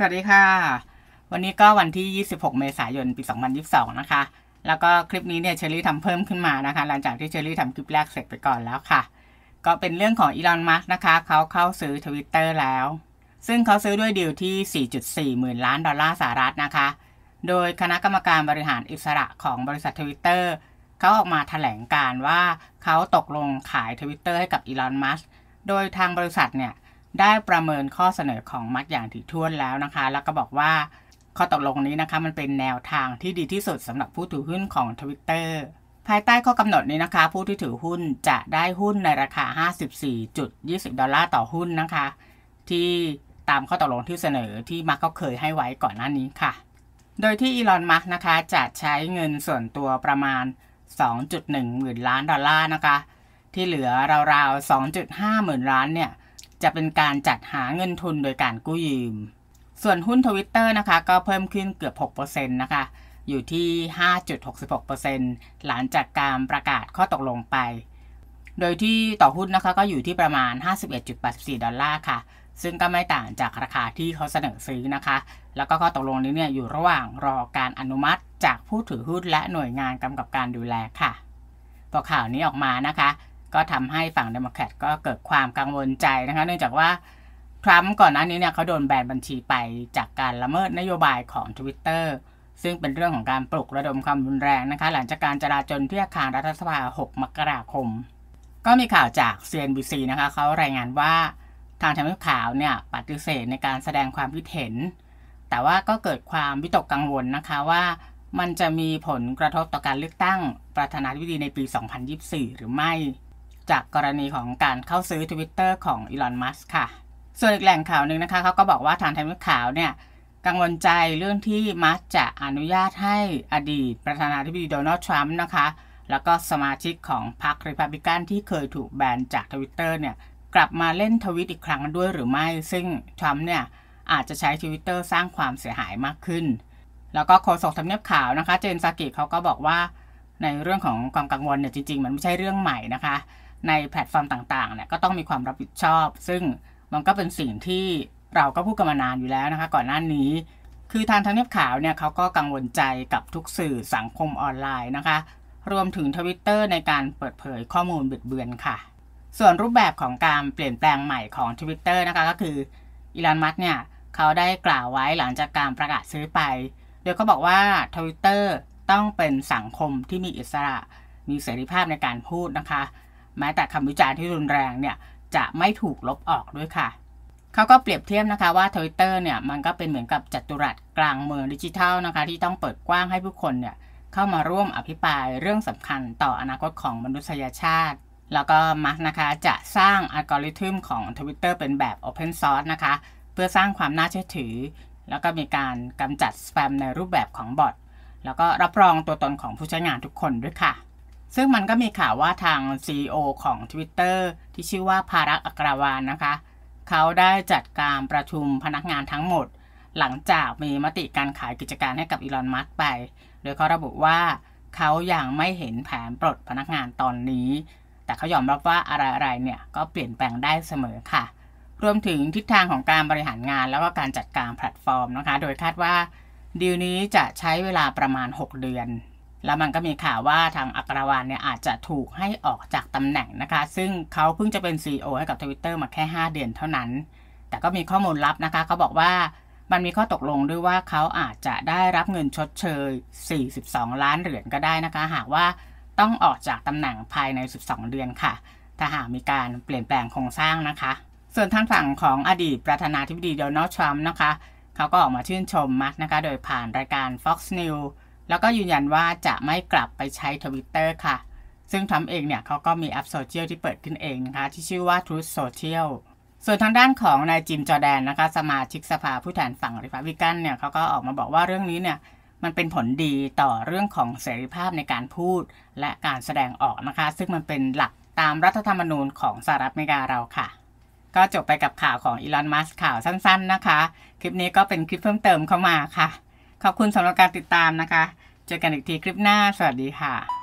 สวัสดีค่ะ วันนี้ก็วันที่ 26 เมษายน ปี 2022 นะคะ แล้วก็คลิปนี้เนี่ยเชอรี่ทำเพิ่มขึ้นมานะคะ หลังจากที่เชอรี่ทำคลิปแรกเสร็จไปก่อนแล้วค่ะ ก็เป็นเรื่องของอีลอนมัสก์นะคะ เขาเข้าซื้อทวิตเตอร์แล้ว ซึ่งเขาซื้อด้วยดีลที่ 4.4 หมื่นล้านดอลลาร์สหรัฐนะคะ โดยคณะกรรมการบริหารอิสระของบริษัททวิตเตอร์เขาออกมาแถลงการณ์ว่าเขาตกลงขายทวิตเตอร์ให้กับอีลอนมัสก์โดยทางบริษัทเนี่ย ได้ประเมินข้อเสนอของมักอย่างถี่ถ้วนแล้วนะคะ แล้วก็บอกว่าข้อตกลงนี้นะคะมันเป็นแนวทางที่ดีที่สุดสำหรับผู้ถือหุ้นของ Twitter ภายใต้ข้อกำหนดนี้นะคะ ผู้ที่ถือหุ้นจะได้หุ้นในราคา 54.20 ดอลลาร์ต่อหุ้นนะคะ ที่ตามข้อตกลงที่เสนอที่มาร์กเขาเคยให้ไว้ก่อนหน้านี้ค่ะ โดยที่อีลอนมัสนะคะจะใช้เงินส่วนตัวประมาณ 2.1 หมื่นล้านดอลลาร์นะคะ ที่เหลือราวๆ 2.5 หมื่นล้านเนี่ย จะเป็นการจัดหาเงินทุนโดยการกู้ยืม ส่วนหุ้นทวิตเตอร์นะคะก็เพิ่มขึ้นเกือบ 6%นะคะอยู่ที่ 5.66%หลังจากการประกาศข้อตกลงไป โดยที่ต่อหุ้นนะคะก็อยู่ที่ประมาณ 51.84 ดอลลาร์ค่ะ ซึ่งก็ไม่ต่างจากราคาที่เขาเสนอซื้อนะคะ แล้วก็ข้อตกลงนี้เนี่ยอยู่ระหว่างรอการอนุมัติจากผู้ถือหุ้นและหน่วยงานกำกับการดูแลค่ะ พอข่าวนี้ออกมานะคะ ก็ทำให้ฝั่งเดโมแครตก็เกิดความกังวลใจนะคะเนื่องจากว่าทรัมป์ก่อนหน้านี้เนี่ยเขาโดนแบนบัญชีไปจากการละเมิดนโยบายของ Twitter ซึ่งเป็นเรื่องของการปลุกระดมความรุนแรงนะคะ หลังจากการจราจนที่อาคารรัฐสภา 6 มกราคม ก็มีข่าวจาก CNBC นะคะเขารายงานว่าทางทำนียบขาวเนี่ยปฏิเสธในการแสดงความคิดเห็น แต่ว่าก็เกิดความวิตกกังวลนะคะว่ามันจะมีผลกระทบต่อการเลือกตั้งประธานาธิบดีในปี 2024 หรือไม่ จากกรณีของการเข้าซื้อ Twitter ของอีลอน มัสค่ะ ส่วนอีกแหล่งข่าวหนึ่งนะคะเขาก็บอกว่าทางทำเนียบขาวเนี่ยกังวลใจเรื่องที่มัสจะอนุญาตให้อดีตประธานาธิบดีโดนัลด์ทรัมป์นะคะ แล้วก็สมาชิกของพรรครีพับลิกันที่เคยถูกแบนจากทวิตเตอร์เนี่ยกลับมาเล่นทวิตอีกครั้งด้วยหรือไม่ ซึ่งทรัมป์เนี่ยอาจจะใช้ทวิตเตอร์สร้างความเสียหายมากขึ้น แล้วก็โฆษกทำเนียบขาวนะคะ เจนซากีเขาก็บอกว่าในเรื่องของความกังวลเนี่ยจริงๆ มันไม่ใช่เรื่องใหม่นะคะ ในแพลตฟอร์มต่างๆเนี่ยก็ต้องมีความรับผิดชอบ ซึ่งมันก็เป็นสิ่งที่เราก็พูดกันมานานอยู่แล้วนะคะก่อนหน้านี้ คือทางทำเนียบขาวเนี่ยเขาก็กังวลใจกับทุกสื่อสังคมออนไลน์นะคะ รวมถึงทวิตเตอร์ในการเปิดเผยข้อมูลบิดเบือนค่ะ ส่วนรูปแบบของการเปลี่ยนแปลงใหม่ของ Twitter นะคะก็คืออีลอนมัสเนี่ยเขาได้กล่าวไว้หลังจากการประกาศซื้อไป โดยเขาบอกว่า Twitter ต้องเป็นสังคมที่มีอิสระ มีเสรีภาพในการพูดนะคะ แม้แต่คำวิจารณ์ที่รุนแรงเนี่ยจะไม่ถูกลบออกด้วยค่ะ เขาก็เปรียบเทียบนะคะว่า Twitter เนี่ยมันก็เป็นเหมือนกับจัตุรัสกลางเมืองดิจิทัลนะคะ ที่ต้องเปิดกว้างให้ผู้คนเนี่ยเข้ามาร่วมอภิปรายเรื่องสำคัญต่ออนาคตของมนุษยชาติ แล้วก็มักนะคะจะสร้างอัลกอริทึมของ Twitter เป็นแบบ Open Source นะคะ เพื่อสร้างความน่าเชื่อถือ แล้วก็มีการกำจัดสแปมในรูปแบบของบอทแล้วก็รับรองตัวตนของผู้ใช้งานทุกคนด้วยค่ะ ซึ่งมันก็มีข่าวว่าทาง CEO ของ Twitter ที่ชื่อว่าภารักอักราวานนะคะ เขาได้จัดการประชุมพนักงานทั้งหมด หลังจากมีมติการขายกิจการให้กับอีลอนมัสก์ไป โดยเขาระบุว่าเขายัางไม่เห็นแผนปลดพนักงานตอนนี้ แต่เขายอมรับว่าอะไรๆเนี่ยก็เปลี่ยนแปลงได้เสมอค่ะ รวมถึงทิศทางของการบริหารงานแล้วก็การจัดการแพลตฟอร์มนะคะ โดยคาดว่าดีลนี้จะใช้เวลาประมาณ 6 เดือน แล้วมันก็มีข่าวว่าทางอัครวานเนี่ยอาจจะถูกให้ออกจากตำแหน่งนะคะ ซึ่งเขาเพิ่งจะเป็น CEO ให้กับ Twitter มาแค่ 5 เดือนเท่านั้น แต่ก็มีข้อมูลลับนะคะเขาบอกว่ามันมีข้อตกลงด้วยว่าเขาอาจจะได้รับเงินชดเชย 42 ล้านเหรียญก็ได้นะคะ หากว่าต้องออกจากตำแหน่งภายใน 12 เดือนค่ะ ถ้าหากมีการเปลี่ยนแปลงโครงสร้างนะคะ ส่วนทางฝั่งของอดีตประธานาธิบดีโดนัลด์ทรัมป์นะคะ เขาก็ออกมาชื่นชมมัสก์นะคะ โดยผ่านรายการ Fox News แล้วก็ยืนยันว่าจะไม่กลับไปใช้ทวิตเตอร์ค่ะ ซึ่งทรัมป์เองเนี่ยเขาก็มีแอปโซเชียลที่เปิดขึ้นเองนะคะ ที่ชื่อว่า Truth Social ส่วนทางด้านของนายจิมจอแดนนะคะ สมาชิกสภาผู้แทนฝั่งริพับลิกันเนี่ยเขาก็ออกมาบอกว่าเรื่องนี้เนี่ยมันเป็นผลดีต่อเรื่องของเสรีภาพในการพูดและการแสดงออกนะคะ ซึ่งมันเป็นหลักตามรัฐธรรมนูญของสหรัฐอเมริกาเราค่ะ ก็จบไปกับข่าวของอีลอน มัสข่าวสั้น ๆ นะคะ คลิปนี้ก็เป็นคลิปเพิ่มเติมเข้ามาค่ะ ขอบคุณสำหรับการติดตามนะคะ เจอกันอีกทีคลิปหน้า สวัสดีค่ะ